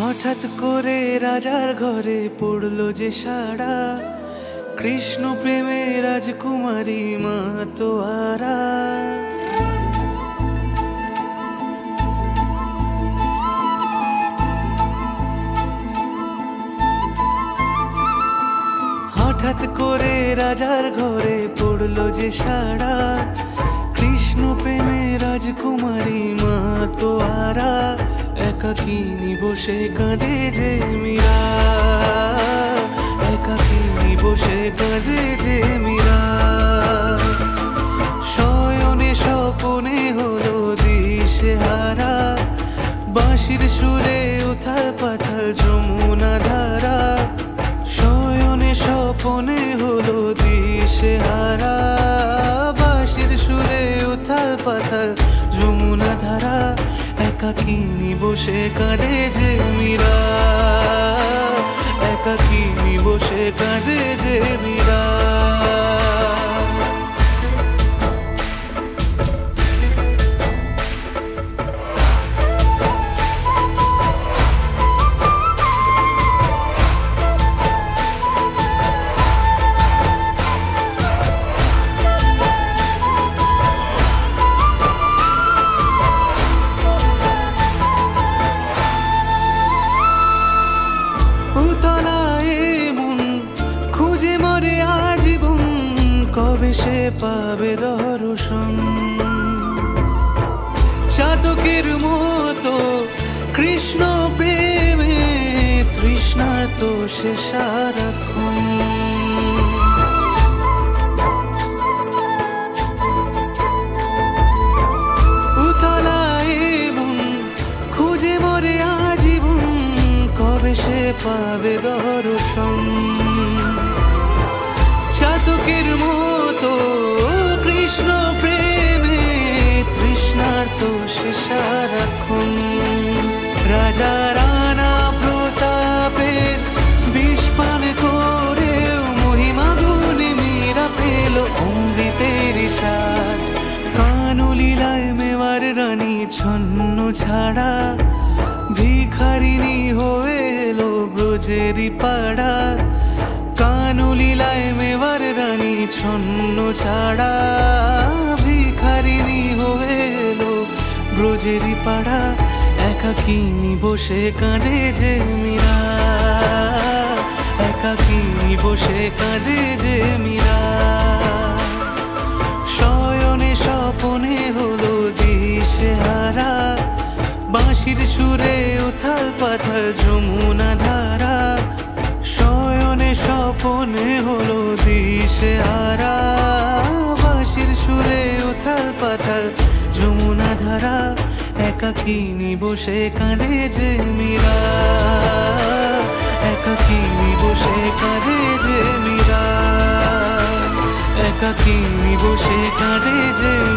হঠাৎ করে রাজার ঘরে পড়ল যে সাড়া। কৃষ্ণ প্রেমে রাজকুমারী মা তোয়ারা। হঠাৎ করে রাজার ঘরে পড়ল যে সাড়া। কৃষ্ণ প্রেমে রাজকুমারী মা তোয়ারা। একাকিনী বসে কাঁদে যে মীরা? একাকিনী বসে কাঁদে যে মীরা? শয়নে স্বপনে হলো দিশে হারা। বাঁশির সুরে উথাল পাথাল যমুনা ধারা। শয়নে স্বপনে হলো দিশে হারা। বাঁশির সুরে উথাল পাথাল যমুনা ধারা। একাকিনী বসে কাঁদে যে মীরা? একাকিনী বসে কাঁদে যে মীরা? পাবে দর্শন। চাতকের মতো কৃষ্ণ প্রেমে তৃষ্ণার তো সে সারাক্ষণ। খুঁজে মরে আজীবন কবে সে পাবে দর্শন? রানা প্রতাপের বিষ পান করে মহিমা গুণে মীরা পেল অমৃতের সাথ কানুলীলায় মেওয়ার রানী ছন্ন ছাড়া ভিখারিনী হয়ে এলো ব্রজেরি পাড়া। কানুলীলায় মেওয়ার রানী ছন্ন ছাড়া ভিখারিনী হয়ে এলো ব্রজেরি পাড়া। একাকিনী বসে কাঁদে যে মীরা? একাকিনী বসে কাঁদে যে মীরা? শয়নে স্বপনে হলো দিশে হারা। বাঁশির সুরে উথাল পাথাল যমুনা ধারা। শয়নে স্বপনে হলো দিশে হারা। বাঁশির সুরে উথাল পাথাল যমুনা ধারা। একাকিনী বসে কাঁদে যে মীরা? একাকিনী বসে কাঁদে যে মীরা? একাকিনী বসে কাঁদে যে